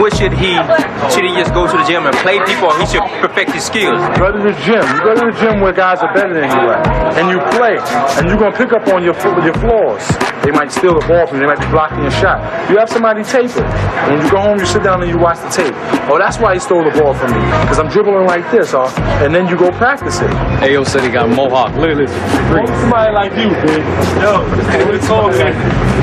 what should he should he just go to the gym and play people, or he should perfect his skills? Go to the gym. You go to the gym where guys are better than you at, and you play, and you're gonna pick up on your your flaws. They might steal the ball from you. They might be blocking your shot. You have somebody tape it. When you go home, you sit down and you watch the tape. Oh, that's why he stole the ball from me, because I'm dribbling like this, huh? And then you go practice it. Ayo said he got mohawk. Look at this. Somebody like you, big. Yo, what it's all, man.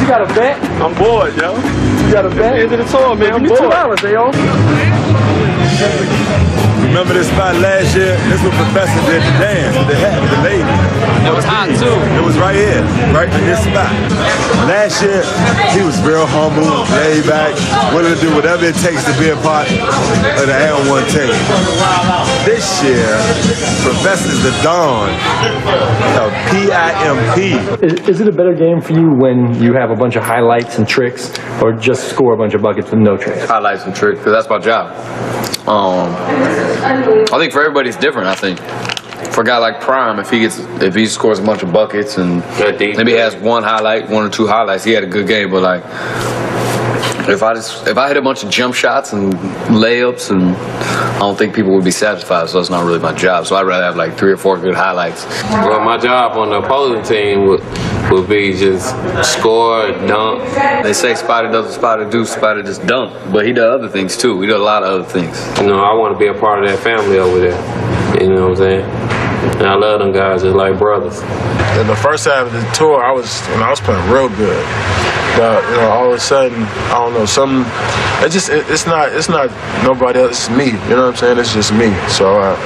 You got a bet? I'm bored, yo. You got a bet? End of the tour, man. I'm Give me $2, Ayo. Remember this spot last year? This was Professor did the dance with the hat with the lady. It was hot, too. It was right here, right in this spot. Last year, he was real humble, laid back, willing to do whatever it takes to be a part of the AND1 team. This year, Professor's the Dawn of PIMP. Is, is it a better game for you when you have a bunch of highlights and tricks, or just score a bunch of buckets with no tricks? highlights and tricks because that's my job. Um, I think for everybody it's different. I think for a guy like Prime, if he gets if he scores a bunch of buckets and maybe has one highlight, one or two highlights, he had a good game. But like if I just if I hit a bunch of jump shots and layups and I don't think people would be satisfied. So that's not really my job. So I'd rather have like three or four good highlights. Well, my job on the opposing team would, would be just score, dunk. They say Spider doesn't Spider do, Spider just dunk. But he does other things too. He does a lot of other things. You know, I want to be a part of that family over there. You know what I'm saying? And I love them guys just like brothers. In the first half of the tour, I was when I was playing real good. But you know, all of a sudden, I don't know, some. It just it, it's not it's not nobody else. It's me. You know what I'm saying? It's just me. So uh,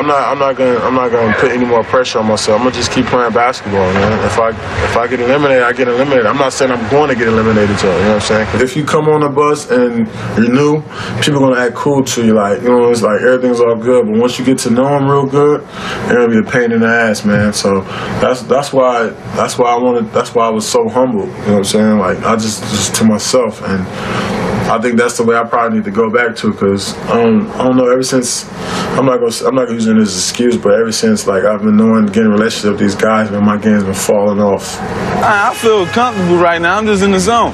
I'm not I'm not gonna I'm not gonna put any more pressure on myself. I'm gonna just keep playing basketball, man. If I if I get eliminated, I get eliminated. I'm not saying I'm going to get eliminated, though. You know what I'm saying? If you come on the bus and you're new, people are gonna act cool to you, like you know, it's like everything's all good. But once you get to know them real good, gonna be a pain in the ass, man. So that's that's why that's why I wanted that's why I was so humble. You know what I'm saying? Like I just just to myself and. I think that's the way I probably need to go back to because um, I don't know. Ever since I'm not gonna I'm not gonna use it as an excuse, but ever since like I've been knowing getting relationship with these guys, man, my game's been falling off. I feel comfortable right now. I'm just in the zone.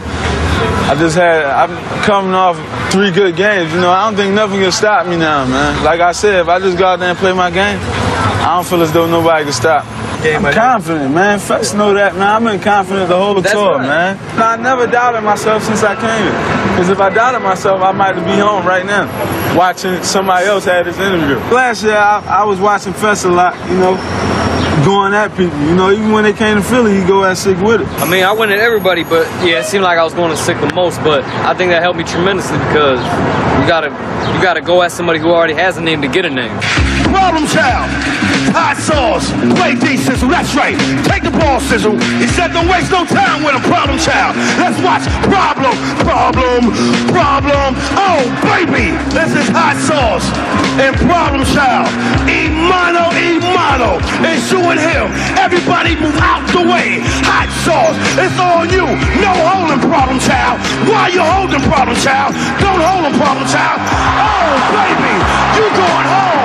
I just had, I'm coming off three good games. You know, I don't think nothing can stop me now, man. Like I said, if I just go out there and play my game, I don't feel as though nobody can stop. I'm confident, man. First know that, man. I've been confident the whole tour, man. I never doubted myself since I came here. Because if I doubted myself, I might be home right now watching somebody else have this interview. Last year, I, I was watching Fess a lot, you know, going at people. You know, even when they came to Philly, he go at Sik Wit It. I mean, I went at everybody, but yeah, it seemed like I was going to sick the most. But I think that helped me tremendously because you gotta you gotta go at somebody who already has a name to get a name. Problem child. Hot sauce. Play D sizzle. That's right. Take the ball sizzle. He said don't waste no time with a problem child. Let's watch problem, problem, problem. Oh baby, this is hot sauce and problem child. Imano, Imano. And shooing him. Everybody move out the way. Hot sauce. It's on you. No holding problem child. Why you holding problem child? Don't hold him problem child. Oh baby, you going home.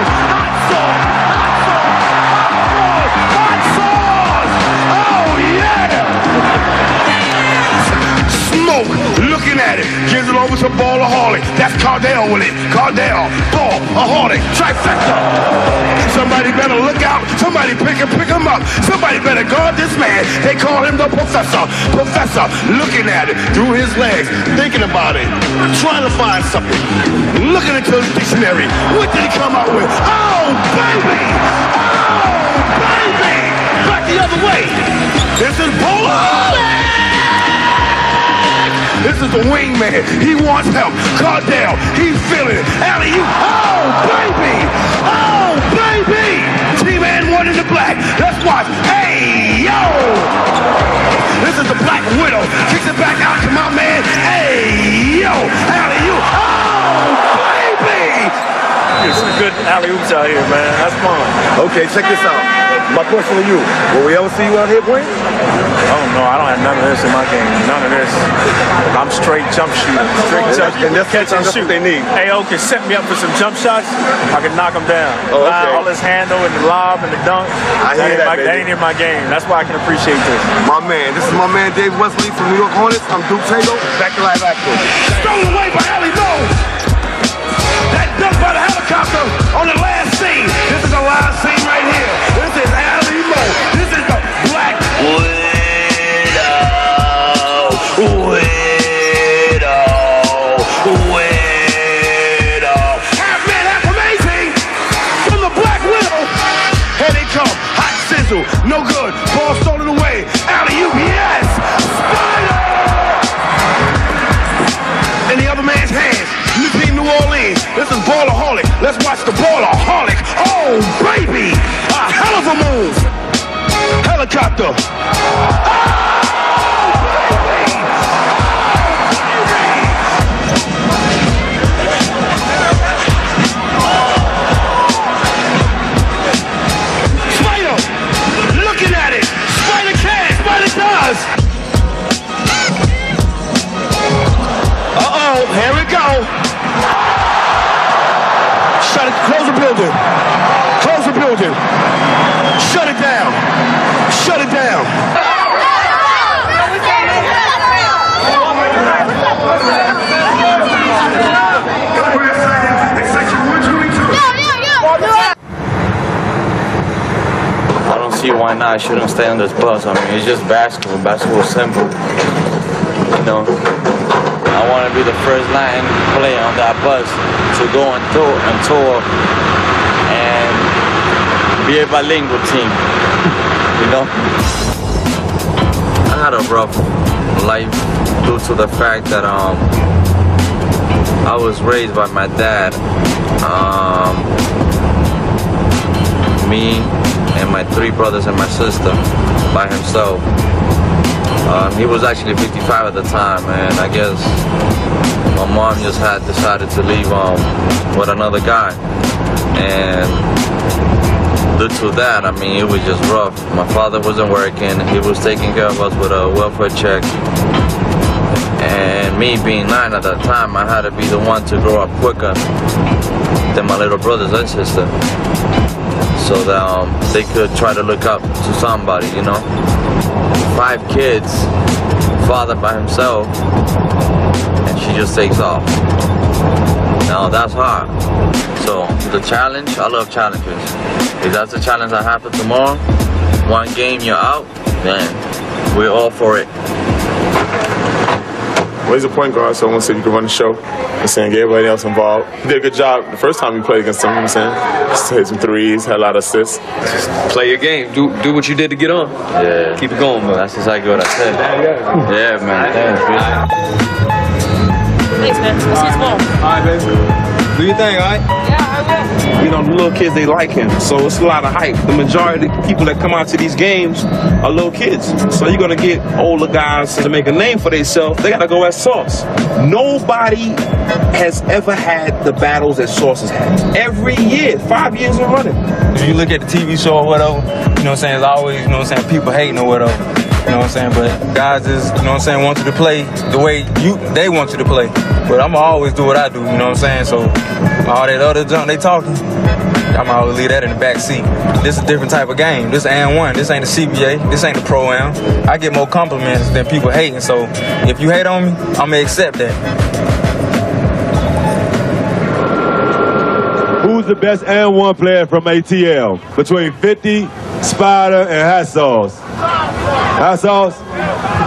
At it, gives it over to. That's Cardell with it. Cardell, ball, a holic, trifecta. Somebody better look out. Somebody pick him, pick him up. Somebody better guard this man. They call him the professor. Professor, looking at it through his legs, thinking about it, trying to find something. Looking into his dictionary. What did he come out with? Oh, baby! Oh, baby! Back the other way. This is Ballaholic! This is the wingman. He wants help. Cardell, he's feeling it. Alley, you. Oh, baby! Oh, baby! T-Man one in the black. Let's watch. Hey, Hey, yo! Alley, you. Baby! Some good alley oops out here, man. That's fun. Okay, check this out. My question to you: Will we ever see you out here playing? I don't know. I don't have none of this in my game. None of this. I'm straight jump shooter. Straight And jump that's- and that's- catch and that's shoot. what they need. AO can set me up for some jump shots. I can knock them down. Oh, okay. All this handle and the lob and the dunk. I hear ain't that, my, baby. ain't in my game. That's why I can appreciate this. My man, this is my man Dave Wesley from New York Hornets. I'm Duke Tango. Back to live action. Stolen away by Alimoe. By baby. A hell of a move. Helicopter. See why not. I shouldn't stay on this bus. I mean, it's just basketball. Basketball is simple. You know, I want to be the first Latin player on that bus to go on tour and tour and be a bilingual team. you know, I had a rough life due to the fact that um I was raised by my dad. Um, me and my three brothers and my sister by himself. Um, he was actually 55 at the time, and I guess my mom just had decided to leave um, with another guy. And due to that, I mean, it was just rough. My father wasn't working, he was taking care of us with a welfare check. And me being nine at that time, I had to be the one to grow up quicker than my little brothers and sister so that um, they could try to look up to somebody, you know. Five kids, father by himself, and she just takes off. Now that's hard. So the challenge, I love challenges. If that's the challenge I have for tomorrow, one game you're out, then we're all for it. Well, he's a point guard, so I want to see if you can run the show. I'm saying, get everybody else involved. He did a good job the first time we played against him, you know what I'm saying? Just hit some threes, had a lot of assists. Play your game. Do do what you did to get on. Yeah. Keep it going, man. That's exactly what I said. Yeah, man. Thanks, Thanks, man. We'll see you tomorrow. All right, baby. Do your thing, all right? Yeah, You know, the little kids, they like him. So it's a lot of hype. The majority of the people that come out to these games are little kids. So you're going to get older guys to make a name for themselves. They got to go at Sauce. Nobody has ever had the battles that Sauce has had. Every year, five years in running. If you look at the TV show or whatever, you know what I'm saying, it's always, you know what I'm saying, people hating or whatever. You know what I'm saying? But guys just, you know what I'm saying, want you to play the way you they want you to play. But I'ma always do what I do, you know what I'm saying? So all that other junk they talking, I'ma always leave that in the back seat. This is a different type of game. This and one. This ain't a CBA. This ain't a pro am. I get more compliments than people hating. So if you hate on me, I'ma accept that. Who's the best and one player from ATL between 50, Spider, and Hot Sauce? Hot Sauce?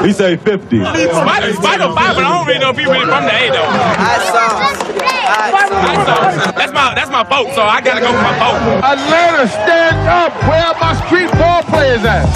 He say 50. Spider, Spider five, but I don't really know if he really from the A though. Hot sauce. Hot sauce. That's my that's my vote, so I gotta go with my vote. Atlanta, stand up. Where are my street ball players at?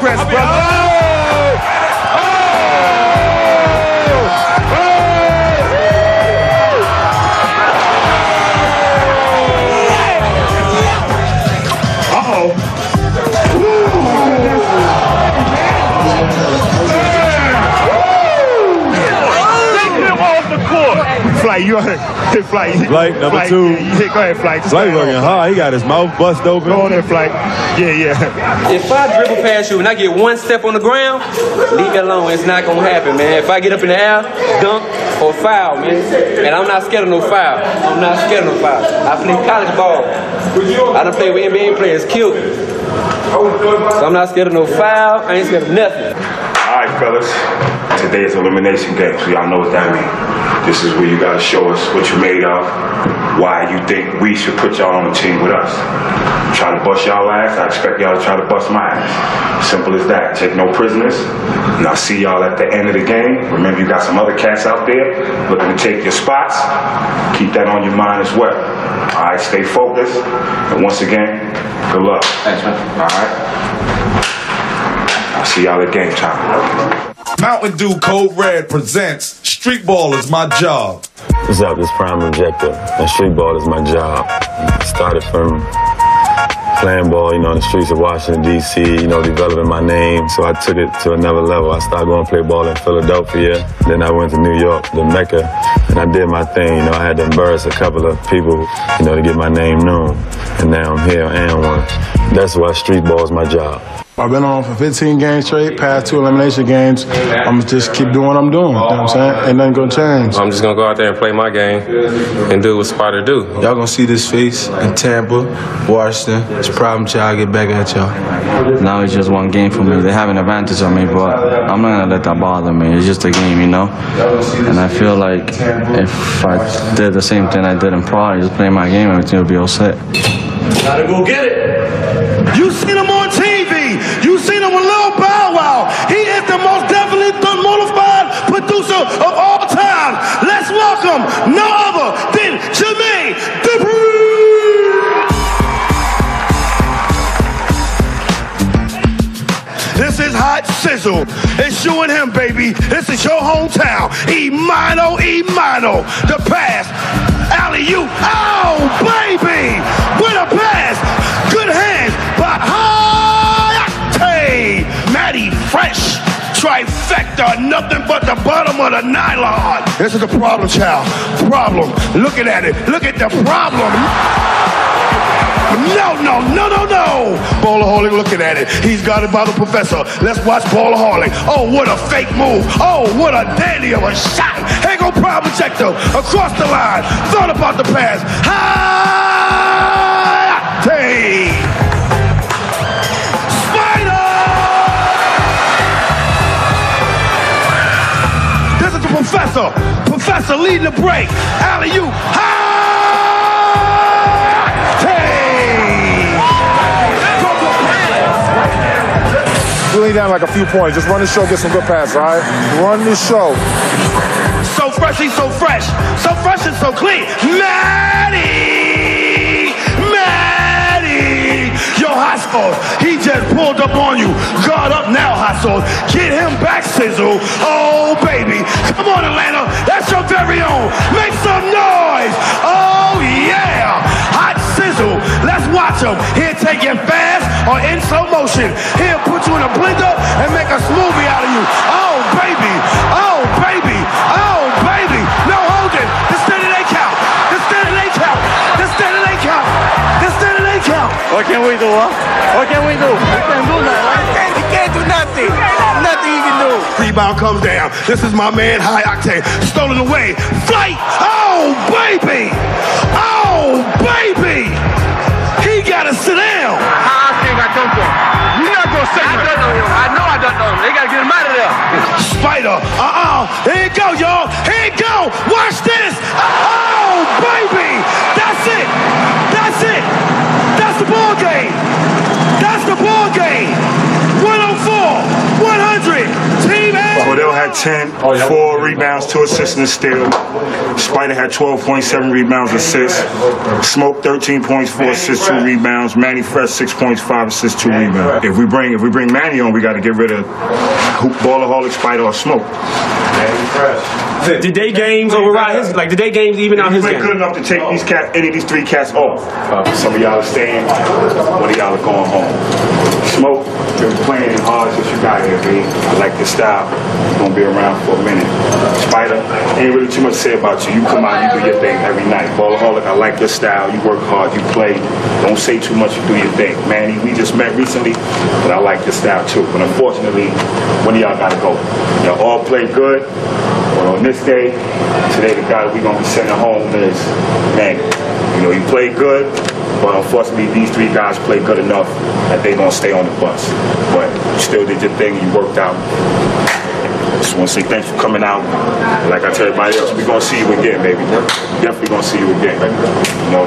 Progress, brother. Uh-oh. Take him off the court. Fly, you on it. Hey, Fly. Flight number Fly, two. Yeah, go ahead, Fly. Just Flight go ahead. working hard. He got his mouth bust open. Go on there, Flight. Yeah, yeah. If I dribble past you and I get one step on the ground, leave me alone. It's not gonna happen, man. If I get up in the air, dunk or foul, man. And I'm not scared of no foul. I'm not scared of no foul. I play college ball. I done played with NBA players, killed. So I'm not scared of no foul. I ain't scared of nothing. All right, fellas. Today is elimination game, so y'all know what that means. This is where you gotta show us what you're made of, why you think we should put y'all on the team with us. Try to bust y'all ass, I expect y'all to try to bust my ass. Simple as that. Take no prisoners. And I'll see y'all at the end of the game. Remember, you got some other cats out there looking to take your spots. Keep that on your mind as well. All right, stay focused. And once again, good luck. Thanks, man. All right. I'll see y'all at game time. Mountain Dew Code Red presents Street Ball is my job. What's up? This Prime Objective. And street ball is my job. Started from playing ball, you know, in the streets of Washington, D.C., you know, developing my name. So I took it to another level. I started going to play ball in Philadelphia. Then I went to New York, the Mecca, and I did my thing. You know, I had to embarrass a couple of people, you know, to get my name known. And now I'm here and one. That's why street ball is my job. I've been on for 15 games straight, past two elimination games. I'm gonna just keep doing what I'm doing. You know what I'm saying? Ain't nothing gonna change. I'm just gonna go out there and play my game and do what Spider do. Y'all gonna see this face in Tampa, Washington. It's a problem child. Get back at y'all. Now it's just one game for me. They have an advantage on me, but I'm not gonna let that bother me. It's just a game, you know. And I feel like if I did the same thing I did in Prague, just play my game, everything would be all set. Gotta go get it. You seen them on TV. You seen him with Lil Bow Wow. He is the most definitely modified producer of all time. Let's welcome no other than Jermaine Dupri. This is Hot Sizzle. It's you and him, baby. This is your hometown. Imano. The Trifecta, nothing but the bottom of the nylon. This is a problem, child. Problem. Looking at it. Look at the problem. No, no, no, no, no. Ballaholic looking at it. He's got it by the professor. Let's watch Ballaholic. Oh, what a fake move. Oh, what a dandy of a shot. Here go Prime Projector across the line. Thought about the pass. Hi! Professor. Professor leading the break. Alley you. You lay down like a few points. Just run the show, get some good passes, all right? Run the show. So fresh, he's so fresh. So fresh and so clean. Maddie! He just pulled up on you. Guard up now, hot sauce. Get him back, Sizzle. Oh, baby. Come on, Atlanta. That's your very own. Make some noise. Oh, yeah. Hot Sizzle. Let's watch him. He'll take it fast or in slow motion. He'll put you in a blender and make a smoothie out of you. Oh, baby. Oh, baby. Oh, What can we do, huh? What can we do? We can't do nothing. He can't do nothing. Nothing he can do. Rebound comes down. This is my man, High Octane. Stolen away. Flight. Oh, baby. Oh, baby. He got to sit down. I think got don't know. You're not gonna say I don't know him. I know I don't know him. They gotta get him out of there. Spider. Uh-uh. Here you go, y'all. Here you go. Watch this. Oh, baby. That's it. That's it. That's the ball game. That's the ball game. 104, 100. Team A. Cordell had 10, four rebounds, two assists, and a steal. Spider had 12.7 rebounds, assists. Smoke 13 points, four assists, two rebounds. Manny Fresh 6 points, five assists, two rebounds. If we bring if we bring Manny on, we got to get rid of Hoop Ballaholic, Spider, or Smoke. Did they games override his? Like, did they games even out his game? good enough to take these cats, any of these three cats off. Some of y'all are staying, one of y'all are going home. Smoke, been playing hard you. I like your style. Gonna be around for a minute. Spider, ain't really too much to say about you. You come out, you do your thing every night. Ballaholic, I like your style. You work hard, you play. Don't say too much, you do your thing. Manny, we just met recently, but I like your style too. But unfortunately, one of y'all gotta go. Y'all all play good. But on this day, today the guy we're gonna be sending home is Manny. You know, he played good, but unfortunately these three guys played good enough that they're gonna stay on the bus. But you still did your thing, you worked out. Just wanna say thanks for coming out. Like I tell everybody else, we're gonna see you again, baby. Definitely gonna see you again. You know.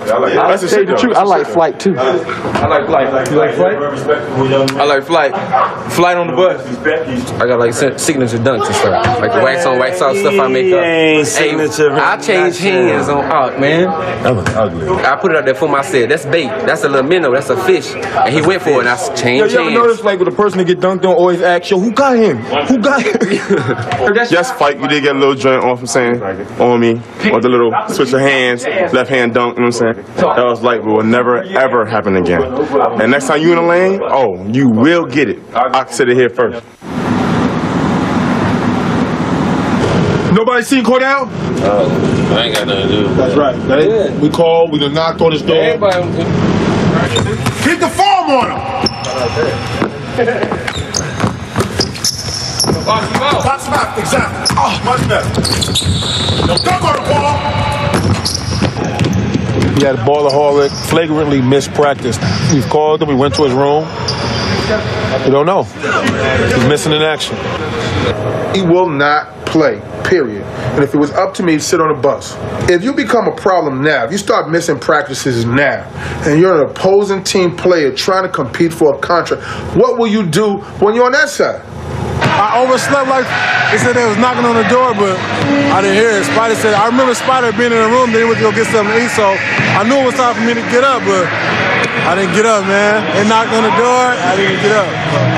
I like I'll tell you the truth. I like flight too. I like flight. You like flight? I like flight. Flight on the bus. I got like signature dunks and stuff, like the wax on, wax off stuff I make up. ain't signature. I change hands on art, man. That was ugly. I put it up there for myself. That's bait. That's a little minnow. That's a fish. And he went for it, and I s- Yo, changed you ever notice like when the person that get dunked on always asks, yo, who got him? Who got him? Yes, fight. You did get a little joint off. I'm saying on me with the little switch of hands, left hand dunk. You know what I'm saying? That was like, but will never ever happen again. And next time you in the lane, oh, you will get it. I said it here first. Nobody seen Cordell? Uh, I ain't got nothing to do. That's right. They- We called, we done knocked on his door. Hit the form on him. Box him out. Box him out, exactly. Oh, much better. Now dunk on the ball. He had a ballaholic, flagrantly mispracticed. We've called him, we went to his room. We don't know. He's missing in action. He will not play, period. And if it was up to me, sit on a bus. If you become a problem now, if you start missing practices now, and you're an opposing team player trying to compete for a contract, what will you do when you're on that side? I overslept like they said they was knocking on the door, but I didn't hear it. Spider said, I remember Spider being in the room, then he went to go get something to eat, so I knew it was time for me to get up, but I didn't get up, man. They knocked on the door, I didn't get up.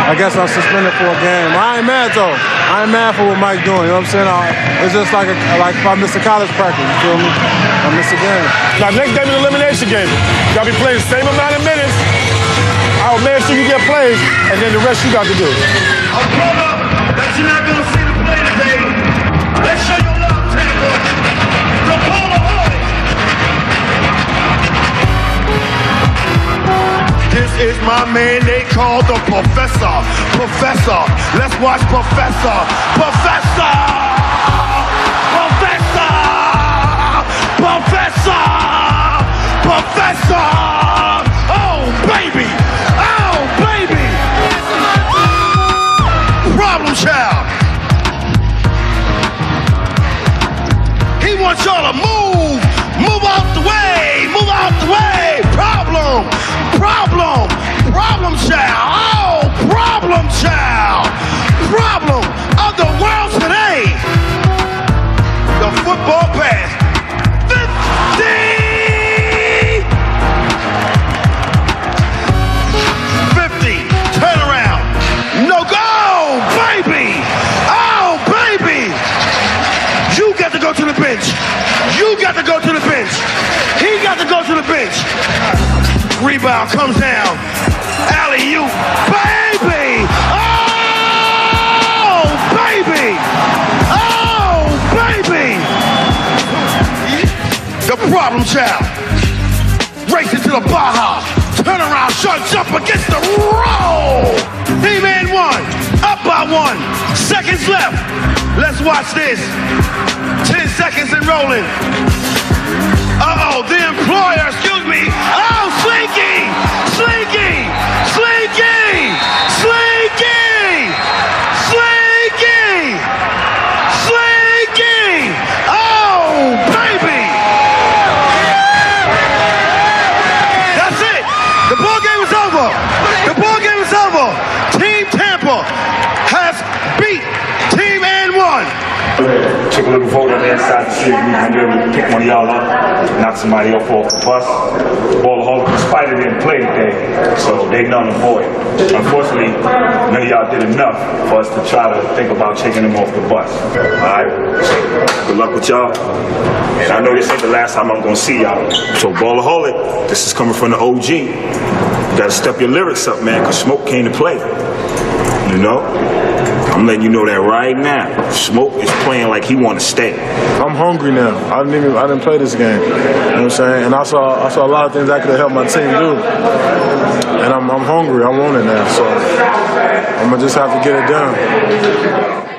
I guess I'm suspended for a game. I ain't mad though. I ain't mad for what Mike's doing, you know what I'm saying? I, it's just like a, like if I miss a college practice, you feel me? I miss a game. Now, next game is elimination game. Y'all be playing the same amount of minutes. I'll make sure you get plays, and then the rest you got to do. Not gonna see the play today. Let's show your love, Tampa. The Polaroid. This is my man they call the Professor. Professor. Let's watch Professor. Professor. Professor. Professor. Professor. Problem child. He wants y'all to move. Move out the way. Move out the way. Problem. Problem. Problem child. Oh, problem child. Problem of the world today. The football comes down. Alley you, baby. Oh, baby. Oh, baby. The problem child. Racing to the Baja. Turn around, short jump against the roll. He man one. Up by one. Seconds left. Let's watch this. 10 seconds and rolling. Uh-oh, the employer, excuse me. Oh! Slinky! Slinky! Slinky! Slinky! Slinky! Oh, baby! That's it. The ball game is over. The ball game is over. Team Tampa has beat Team AND1. Took a little vote on the inside to we can to pick one of y'all up, knock somebody off off the bus. Ball Hall, Spider didn't play today, so they null and void. Unfortunately, none of y'all did enough for us to try to think about taking them off the bus. All right? Good luck with y'all. And I know this ain't the last time I'm gonna see y'all. So Ballaholic, this is coming from the OG. You gotta step your lyrics up, man, cause Smoke came to play. You know? I'm letting you know that right now. Smoke is playing like he want to stay. I'm hungry now. I didn't even I didn't play this game. You know what I'm saying? And I saw I saw a lot of things I could have helped my team do. And I'm I'm hungry. I want it now. So I'm gonna just have to get it done.